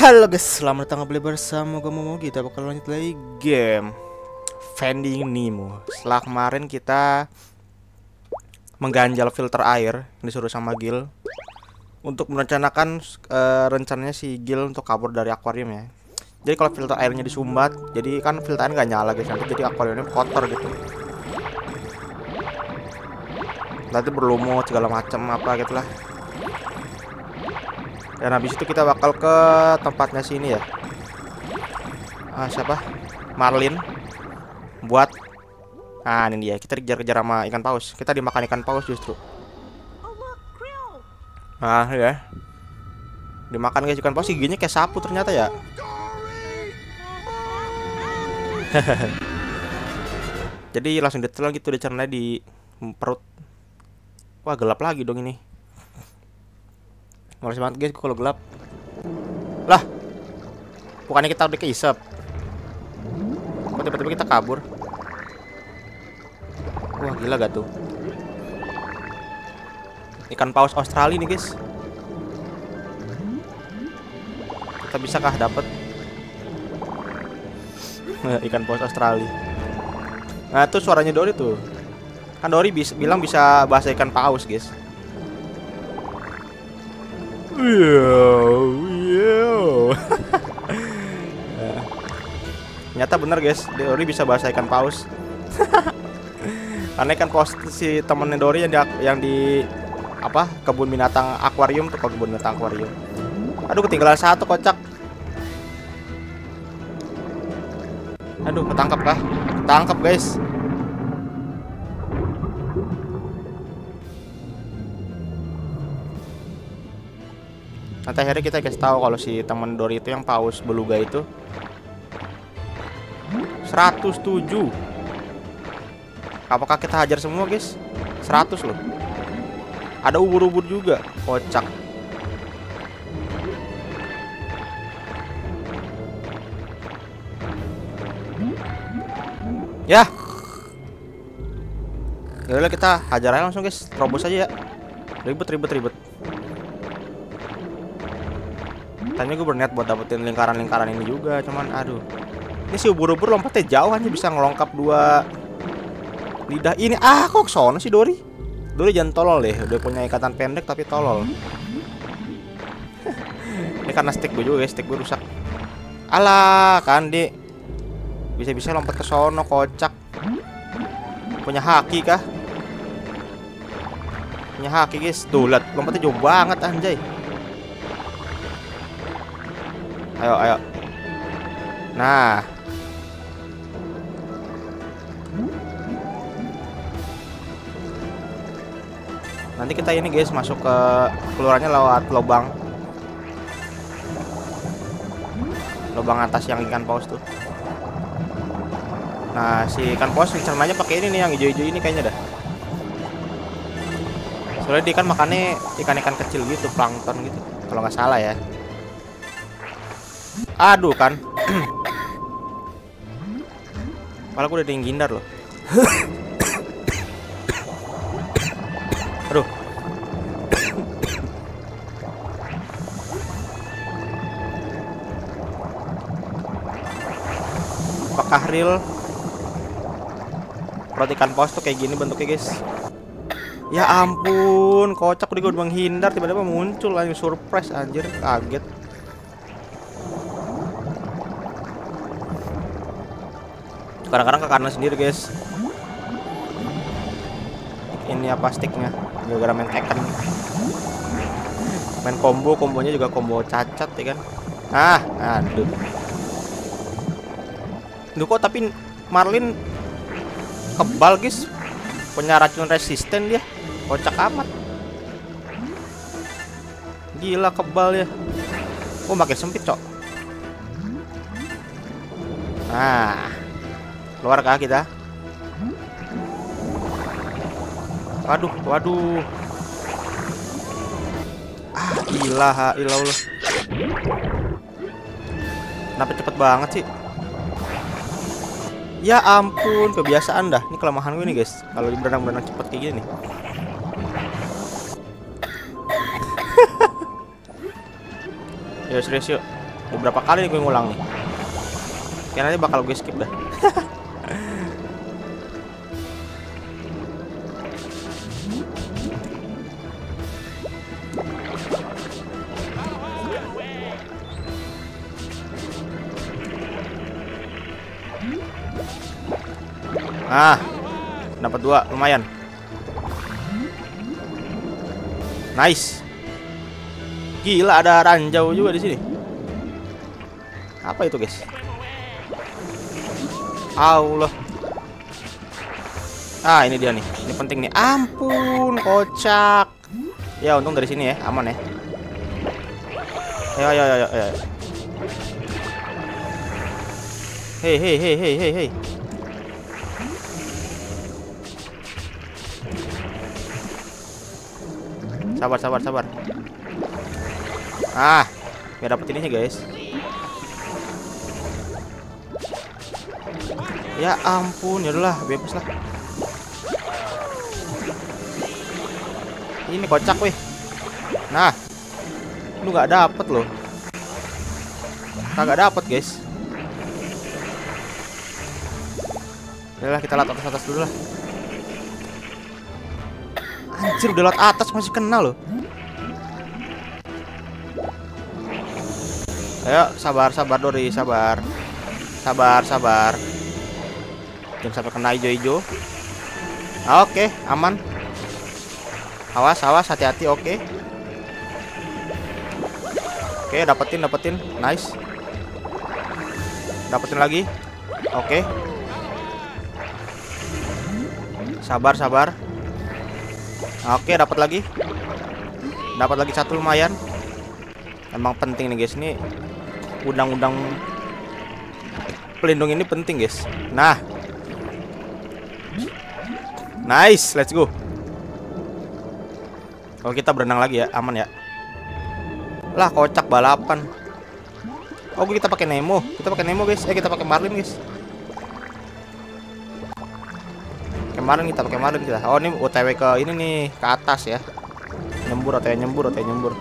Halo guys, selamat datang kembali bersama gue Momo. Kita bakal lanjut lagi game Finding Nemo. Setelah kemarin kita Mengganjal filter air Disuruh sama Gil Untuk merencanakan uh, rencananya si Gil untuk kabur dari akuarium ya. Jadi kalau filter airnya disumbat Jadi kan filter air gak nyala guys Nanti jadi akuariumnya kotor gitu. Nanti berlumut segala macam apa gitu lah dan habis itu kita bakal ke tempatnya sini ya. Ah, siapa? Marlin. Buat. Nah ini dia. Kita kejar-kejar sama ikan paus. Kita dimakan ikan paus justru. Ah ya dimakan guys ikan paus. Giginya kayak sapu ternyata ya. Jadi langsung ditelan gitu dicerna di perut. Wah gelap lagi dong ini Males banget guys kalau gelap. Lah. Bukannya kita udah keisep. Kok tiba-tiba kita kabur? Wah, gila gak tuh? Ikan paus Australia nih, guys. Kita bisakah dapat ikan paus Australia? Nah, tuh suaranya Dori tuh. Kan Dori bis bilang bisa bahasa ikan paus, guys. Nyata bener guys, Dori bisa bahasa ikan paus. Karena ikan paus si temennya Dori yang di, yang di apa kebun binatang akuarium tuh kebun binatang akuarium. Aduh ketinggalan satu kocak. Aduh ketangkap kah? Ketangkap guys. Nanti akhirnya kita kasih tahu kalau si teman Dori itu yang paus beluga itu. 107 Apakah kita hajar semua guys? 100 loh. Ada ubur-ubur juga. Kocak. Ya. Yaudah kita hajar aja langsung guys. Terobos aja ya. Ribet ribet ribet Tanya gue berniat buat dapetin lingkaran-lingkaran ini juga Cuman aduh. Ini si ubur-ubur lompatnya jauh aja bisa ngelongkap dua Lidah. Ini Ah kok sono sih Dori? Dori jangan tolol deh Udah punya ikatan pendek tapi tolol. Ini karena stick gue juga ya Stick gue rusak. Alah kan di? Bisa-bisa lompat ke sono kocak. Punya haki kah? Punya haki guys. Tuh lompatnya jauh banget anjay Ayo, ayo. Nah. Nanti kita ini guys masuk ke keluarnya lewat lubang. Lubang atas yang ikan paus tuh. Nah, si ikan paus cernanya pakai ini nih yang hijau-hijau ini kayaknya dah. Soalnya dia kan makannya ikan-ikan kecil gitu, plankton gitu. Kalau nggak salah ya. Aduh kan. Malah gue udah ada loh. Aduh. Apakah real? Perhatikan pos tuh kayak gini bentuknya guys. Ya ampun, kocak udah gue menghindar tiba-tiba muncul langsung surprise anjir, kaget. Kadang-kadang ke kanan sendiri guys. Ini apa sticknya? Gara-gara main Tekken. Main combo kombonya juga combo cacat ya kan? Ah aduh. Duh kok tapi Marlin kebal guys. Punya racun resisten dia. Kocak amat. Gila kebal ya. Oh makin sempit cok? Nah Keluar kah kita? Waduh, waduh. Ah, ilah, ilah Allah. Kenapa cepet banget sih? Ya ampun, kebiasaan dah. Ini kelemahan gue nih, guys. Kalau berenang-berenang cepet kayak gini nih. ya serius yuk. beberapa kali nih gue ngulang nih ya nanti bakal gue skip dah Ah, dapat dua, lumayan. Nice. Gila ada ranjau juga di sini. Apa itu, guys? Allah. Ah, ini dia nih. Ini penting nih. Ampun, kocak. Ya, untung dari sini ya, aman ya. Ayo, ayo, ayo, ayo. Hei, hei, hei, hei, hei, hei. Sabar, sabar, sabar. Ah, biar dapet ininya, guys. Ya ampun, ya udahlah, bebas lah. Ini kocak, weh. Nah, lu nggak dapet loh. Kagak dapet, guys. Udahlah, kita lat atas atas dulu lah. Anjir udah lewat atas masih kena loh. Ayo sabar sabar Dori sabar. Sabar sabar. Jangan sampai kena hijau-hijau. Ah, oke, aman. Awas awas hati-hati oke. Oke, dapetin dapetin. Nice. Dapetin lagi. Oke. Sabar sabar. Oke, dapat lagi. Dapat lagi satu lumayan. Emang penting nih guys, ini undang-undang pelindung ini penting guys. Nah. Nice, let's go. Kalau kita berenang lagi ya, aman ya. Lah kocak balapan. Oh, kita pakai Nemo. Kita pakai Nemo guys. Eh, kita pakai Marlin guys. Kemarin kita pakai kemarin kita. Oh ini otw ke ini nih ke atas ya. Nyembur atau nyembur atau nyembur.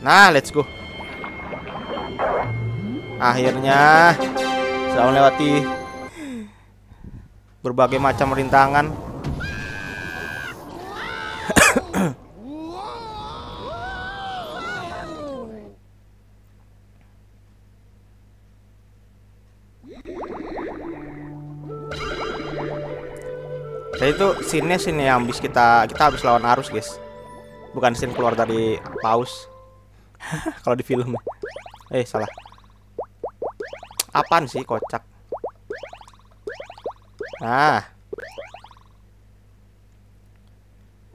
Nah let's go. Akhirnya sudah melewati berbagai macam rintangan Itu scene scene yang habis kita kita habis lawan arus guys. Bukan scene keluar dari paus. Kalau di film. Eh salah. Apaan sih kocak? Nah.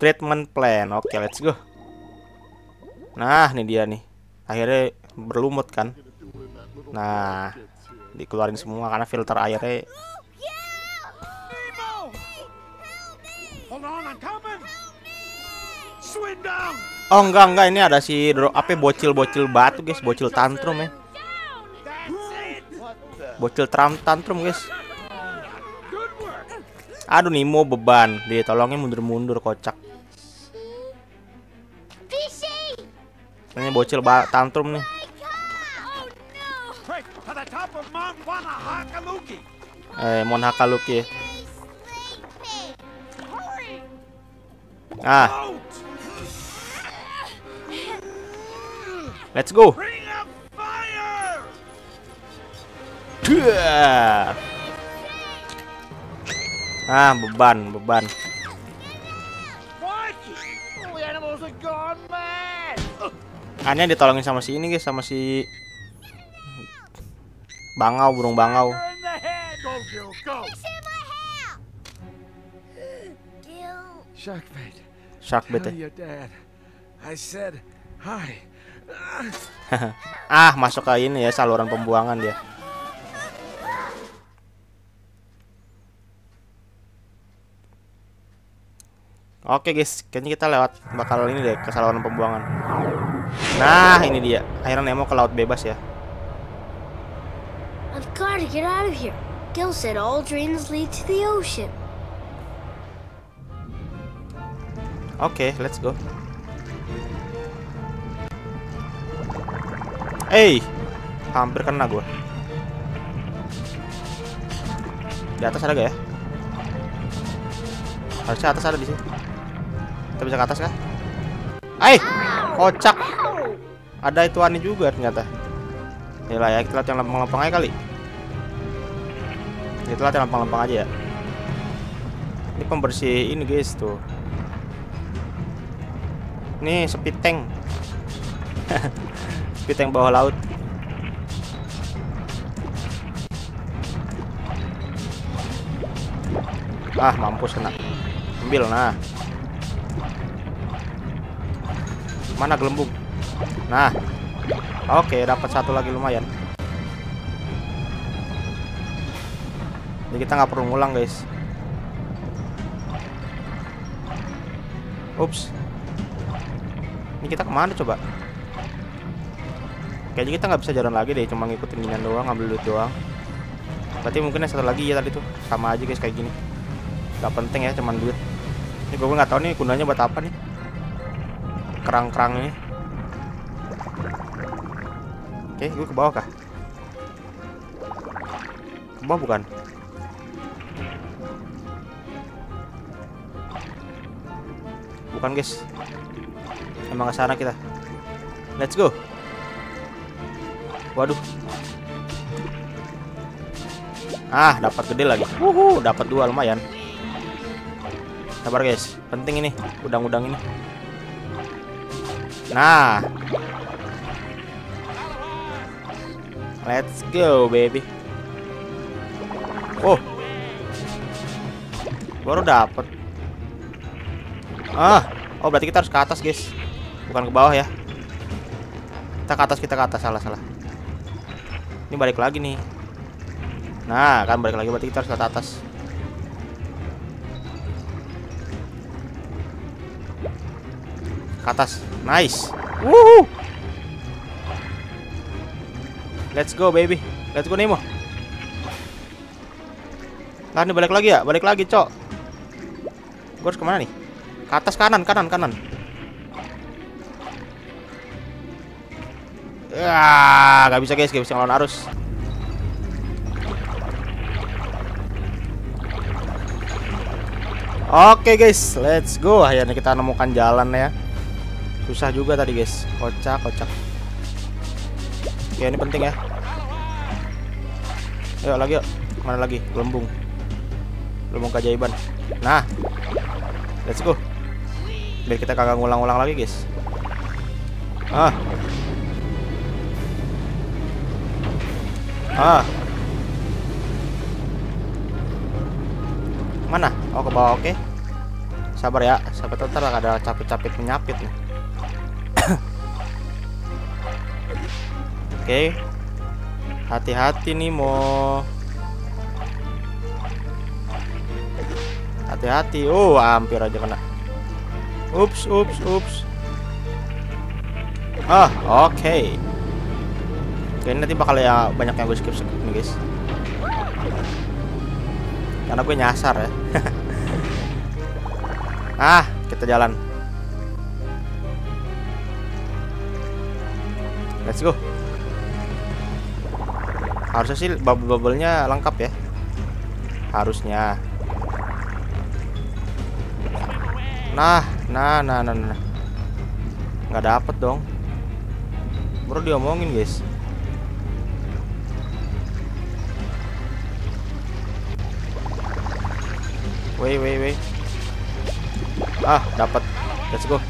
Treatment plan. Oke, let's go. Nah, ini dia nih. Akhirnya berlumut kan. Nah, dikeluarin semua karena filter airnya Oh enggak enggak ini ada si apa bocil-bocil batu guys, bocil tantrum ya. Bocil tram tantrum guys. Aduh Nemo beban, dia tolongnya mundur-mundur kocak. Ini bocil tantrum nih. Eh, Mon Hakaluki. Ah. Let's go. Ah, beban, beban. Aneh ditolongin sama si ini guys, sama si bangau, burung bangau. Sharkbait. Sharkbait. I said hi. ah, masuk ke ini ya saluran pembuangan dia. Oke guys, kayaknya kita lewat bakal ini deh ke saluran pembuangan. Nah, ini dia. Akhirnya Nemo ke laut bebas ya. I've got to get out of here. Gil said all drains lead to the ocean. Oke, okay, let's go. Eh, hampir kena gue. Di atas ada gak ya? Harusnya atas ada di sini. Kita bisa ke atas kah? Eh, kocak. Ada itu aneh juga ternyata. Yalah ya, kita lihat yang lempeng-lempeng aja kali. Kita lihat yang lempeng-lempeng aja ya. Ini pembersih ini guys tuh. Ini speed tank. speed tank bawah laut. Ah, mampus kena. Ambil nah. Mana gelembung? Nah. Oke, dapat satu lagi lumayan. Jadi kita nggak perlu ngulang, guys. Ups. Ini kita ke mana coba? Kayaknya kita nggak bisa jalan lagi deh, cuma ngikutin ginian doang, ngambil duit doang. Berarti mungkin yang satu lagi ya tadi tuh sama aja guys kayak gini. Gak penting ya, cuman duit. Ini gue nggak tahu nih gunanya buat apa nih. Kerang-kerang ini. Oke, gue ke bawah kah? Ke bawah bukan? Bukan guys. Emang ke sana kita. Let's go. Waduh. Ah, dapat gede lagi. Wuhu, dapat dua lumayan. Sabar guys, penting ini udang-udang ini. Nah. Let's go, baby. Oh. Baru dapat. Ah, oh berarti kita harus ke atas, guys. Bukan ke bawah ya. Kita ke atas, kita ke atas. Salah, salah. Ini balik lagi nih. Nah, kan balik lagi berarti kita harus ke atas. Ke atas. Nice. Woohoo. Let's go, baby. Let's go, Nemo. Lah, ini balik lagi ya? Balik lagi, Cok. Gue harus ke mana nih? Ke atas kanan, kanan, kanan. Ya, gak bisa guys, gak bisa ngelawan arus. Oke guys, let's go. Akhirnya kita nemukan jalan ya. Susah juga tadi guys. Kocak, kocak. Oke, ini penting ya. Ayo lagi yuk. Mana lagi? Gelembung. Gelembung keajaiban. Nah. Let's go. Biar kita kagak ngulang-ulang lagi guys. Ah. Ah. Mana? Oh ke bawah oke. Sabar ya, sampai ntar ada capit-capit menyapit nih. oke. Hati-hati nih mau. Hati-hati. Oh, hampir aja kena. Ups, ups, ups. Ah, oke. Okay. Oke, nanti bakal ya banyak yang gue skip skip nih guys. Karena gue nyasar ya. ah, kita jalan. Let's go. Harusnya sih bubble-bubblenya lengkap ya. Harusnya. Nah, nah, nah, nah, nah. Nggak dapet dong. Baru diomongin guys. Wait, wait, wait. Ah, dapat. Let's go.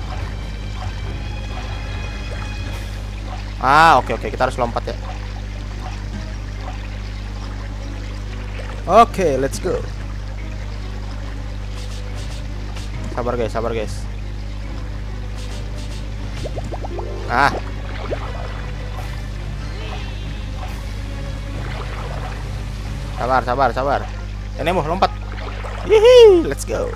Ah, oke okay, oke, okay. kita harus lompat ya. Oke, okay, let's go. Sabar guys, sabar guys. Ah. Sabar, sabar, sabar. Ini mau lompat. Let's go.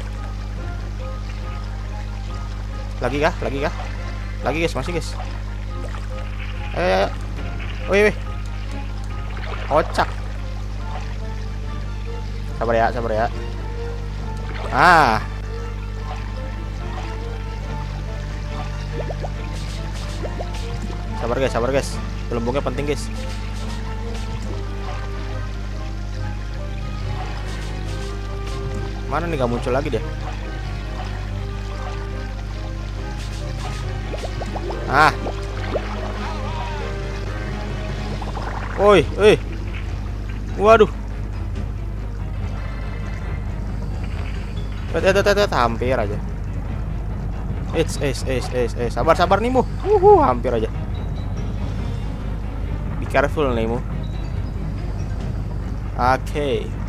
Lagi kah? Lagi kah? Lagi guys, masih guys. Ayo. Wih, wih. Kocak. Sabar ya, sabar ya. Ah. Sabar guys, sabar guys. gelembungnya penting guys mana nih gak muncul lagi deh ah Woi, eh. Waduh. Eh, eh, eh, hampir aja. Eh, eh, eh, eh, eh, sabar, sabar nih, Mu. Uhu, hampir aja. Be careful nih, Mu. Oke. Okay.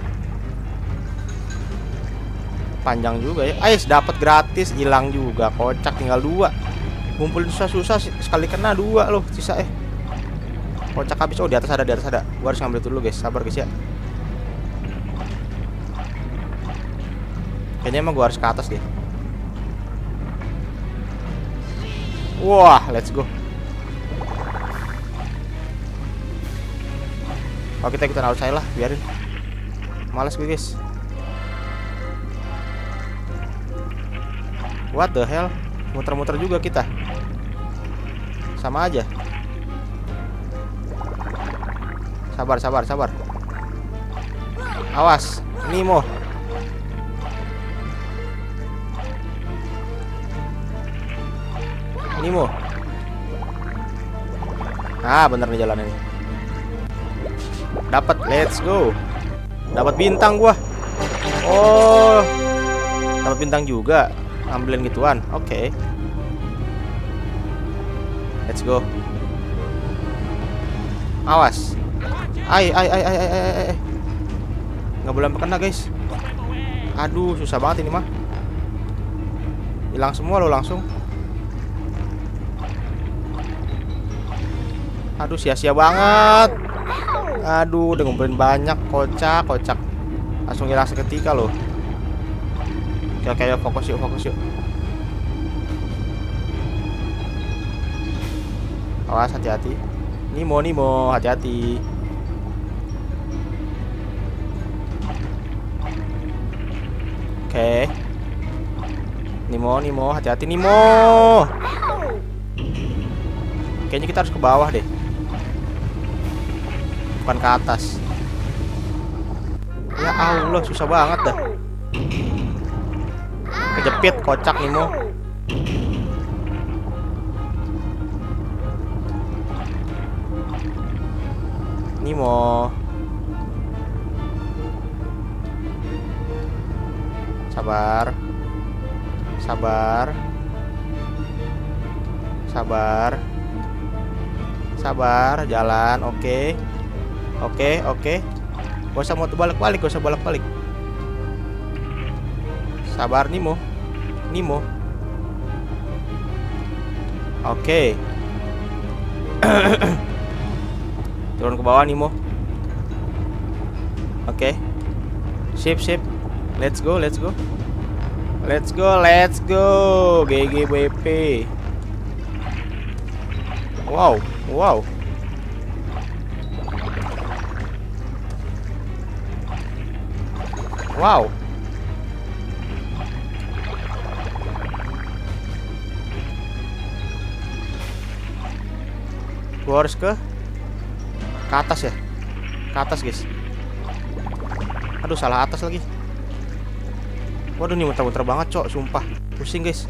Panjang juga ya. Ais dapat gratis, hilang juga. Kocak tinggal dua. Ngumpulin susah-susah sekali kena dua loh, sisa eh. Kocak habis. Oh, di atas ada, di atas ada. Gua harus ngambil dulu, guys. Sabar, guys ya. Kayaknya emang gua harus ke atas deh. Wah, let's go. Oh, kita ikutan harus saya lah, biarin. Males gue, guys. What the hell? Muter-muter juga kita. Sama aja. Sabar, sabar, sabar. Awas, Nemo. Nemo. Ah, bener nih jalan ini. Dapat, let's go. Dapat bintang gua. Oh. Dapat bintang juga. Ambilin gituan. Oke. Okay. Let's go. Awas. Ai ai ai ai ai ai. Nggak boleh kena, guys. Aduh, susah banget ini mah. Hilang semua lo langsung. Aduh, sia-sia banget. Aduh, udah ngumpulin banyak kocak, kocak. Langsung hilang seketika loh. Oke, oke, yuk, fokus yuk, fokus yuk. Awas, hati-hati. Nimo, Nimo, hati-hati. Oke. Nimo, Nimo, hati-hati Nimo. Kayaknya kita harus ke bawah deh. Bukan ke atas. Ya Allah, susah banget dah. Kejepit kocak Nimo. Nimo. Sabar. Sabar. Sabar. Sabar, jalan. Oke. Oke, oke. Gak usah mau balik-balik, gak usah balik-balik. Sabar Nimo. Nimo. Oke. Turun ke bawah Nimo. Oke. Sip, sip. Let's go, let's go. Let's go, let's go. GGBP. Wow, wow. Wow. Gua harus ke ke atas ya. Ke atas, guys. Aduh, salah atas lagi. Waduh nih muter-muter banget cok, sumpah. Pusing guys.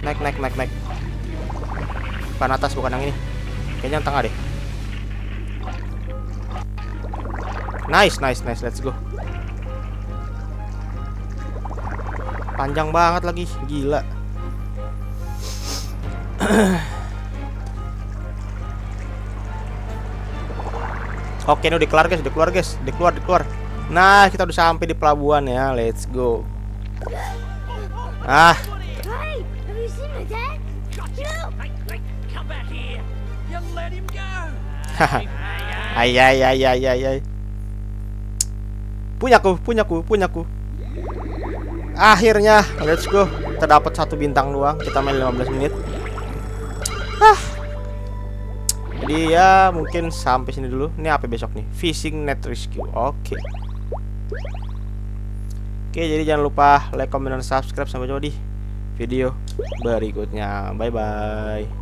Naik, naik, naik, naik. Bukan atas, bukan yang ini. Kayaknya yang tengah deh. Nice, nice, nice, let's go. Panjang banget lagi, gila Oke, ini udah kelar guys, udah keluar guys, udah keluar, udah keluar. Nah, kita udah sampai di pelabuhan ya. Let's go. Ah. ay ay ay ay ay ay. Punyaku, punyaku, punyaku. Akhirnya, let's go. Kita dapat satu bintang doang. Kita main 15 menit. Jadi ya mungkin sampai sini dulu. Ini apa besok nih? Fishing net rescue. Oke. Okay. Oke, jadi jangan lupa like, comment, dan subscribe sampai jumpa di video berikutnya. Bye bye.